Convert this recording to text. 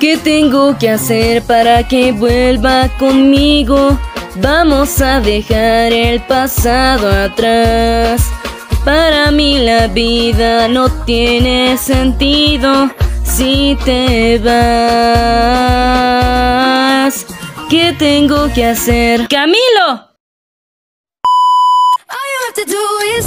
¿Qué tengo que hacer para que vuelva conmigo? Vamos a dejar el pasado atrás. Para mí la vida no tiene sentido si te vas. ¿Qué tengo que hacer? ¡Camilo! All you have to do is